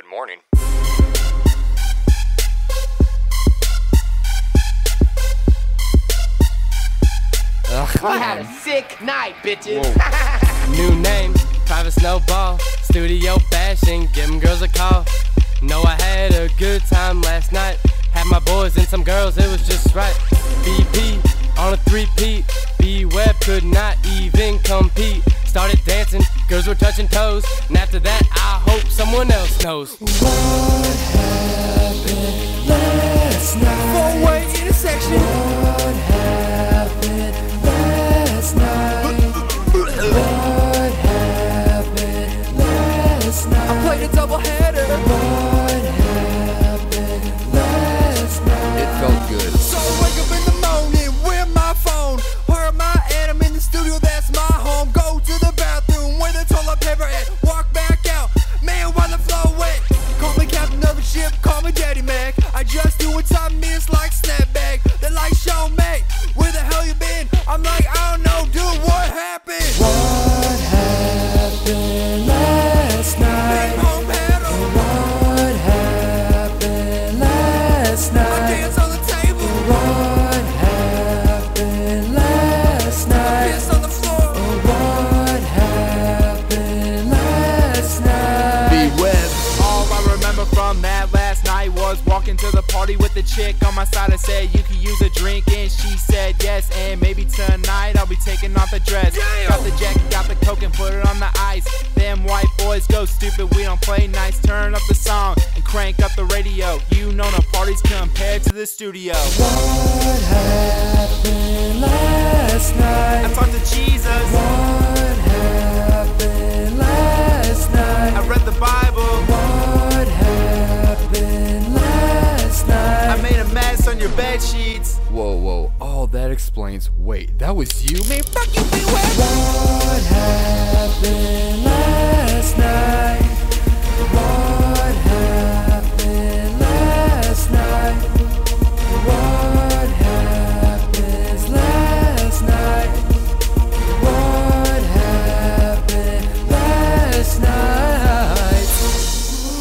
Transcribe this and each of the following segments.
good morning. We had a sick night, bitches. New name, Private Snowball. Studio bashing, giving girls a call. Know I had a good time last night. Had my boys and some girls, it was just right. BP on a three-peat. B Web could not even compete. Started dancing, girls were touching toes. And after that, I hope someone else knows. What happened last night? Four-way intersection. What happened last night? what happened last night? I played a double header. Walking to the party with the chick on my side. I said you can use a drink, and she said yes. And maybe tonight I'll be taking off the dress. Got the jacket, got the coke, and put it on the ice. Them white boys go stupid, we don't play nice. Turn up the song and crank up the radio. You know no parties compared to the studio. What happened last night? Whoa, whoa. Oh, that explains. Wait, that was you? Man, fuck you, What happened last night? What happened last night? What last night? What happened last night?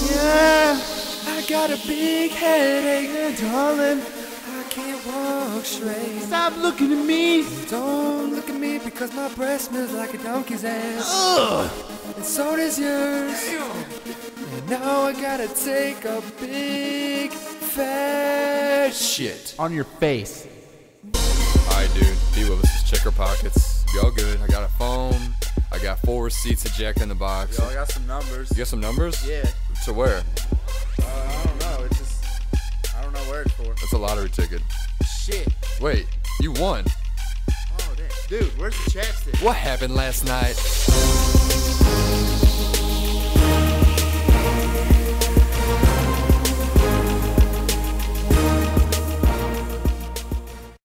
Yeah, I got a big headache, darling. I can't walk straight. Stop looking at me. Don't look at me because my breath smells like a donkey's ass. Ugh. And so does yours. And now I gotta take a big fat shit. On your face. Alright, dude. Be with us. Check our pockets. Be all good. I got a phone. I got four receipts of Jack in the Box. Yo, I got some numbers. You got some numbers? Yeah. To where? Uh, lottery ticket. Shit. Wait, you won. Oh. Dude, where's the chapstick? What happened last night?